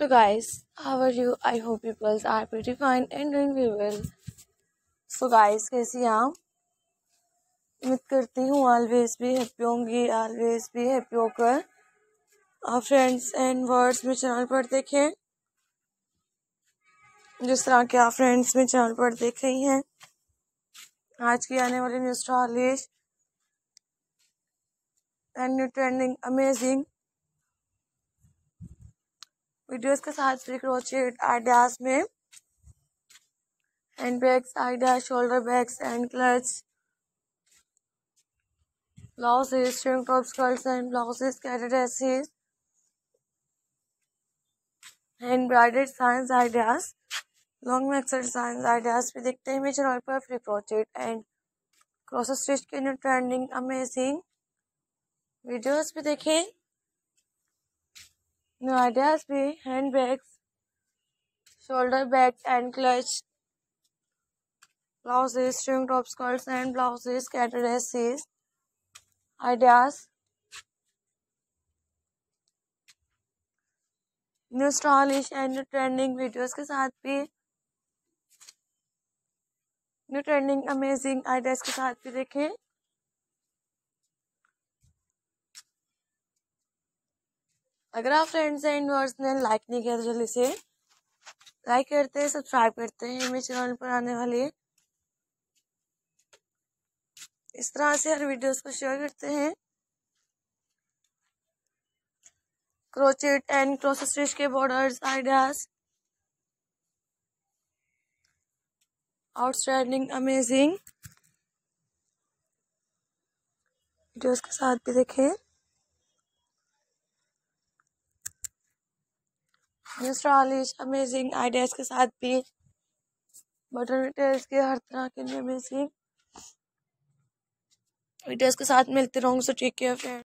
So guys, how are you? I hope you girls are pretty fine and doing very well. So guys, कैसी हैं आप? उम्मीद करती हूँ ऑलवेज भी हैप्पी होंगी ऑलवेज भी हैप्पी होकर। आप फ्रेंड्स एंड वर्ड्स में चैनल पर देखें। जिस तरह के आप फ्रेंड्स में चैनल पर देख रही हैं। आज की आने वाली news stylish and new trending amazing videos के साथ फ्री क्रोचेट आइडियाज़ में handbags idea shoulder bags and clutch blouses string top skirts and blouses CATET dresses hand braided designs ideas long maxi designs ideas भी देखते हैं मेरे channel पर free crochet and cross stitch के new trending amazing videos भी देखें। Handbags shoulder bags and clutch blouses string top skirts and blouses cater dresses ideas new stylish and new trending videos के साथ भी न्यू ट्रेंडिंग अमेजिंग आइडियाज़ के साथ भी देखें। अगर आप फ्रेंड्स एंड व्यूअर्स ने लाइक नहीं किया तो जल्दी से लाइक करते हैं सब्सक्राइब करते हैं मेरे चैनल पर आने वाले। इस तरह से हर वीडियोस को शेयर करते हैं। क्रोचेट एंड क्रॉस स्टिच के borders ideas outstanding amazing videos के साथ भी देखें। स्टाइलिश अमेजिंग आइडियाज़ के साथ भी बटर डिटेल्स के हर तरह के अमेजिंग वीडियोज़ के साथ मिलते रहूँगी सो टेक केयर फ्रेंड